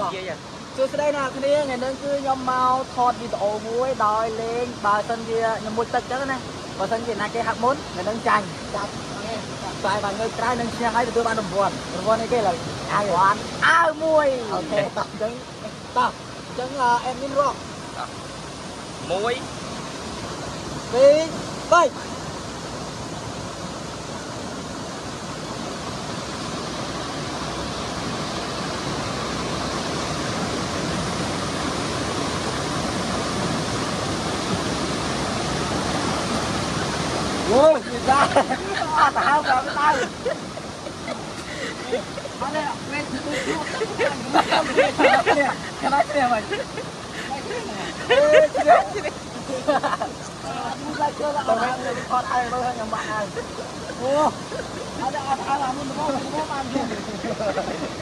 និយាយសួស្តីអ្នកគ្នាថ្ងៃនេះគឺខ្ញុំមកថតវីដេអូមួយដោយលេងបើសិនជាខ្ញុំមួយទឹកចឹងណាបើសិនជាណាគេហាក់មុនថ្ងៃនេះចាញ់ចាច់តែបើងើយក្រៅនឹងឈ្នះហើយទទួលបានរង្វាន់រង្វាន់នេះគេឡើយអាវរង្វាន់អាវមួយអូខេតោះអញ្ចឹងតោះអញ្ចឹងអេដមីនរក1 2 3 Ngô, người ta Tao tao tao Oh, ada apa-apa, kamu mau makan?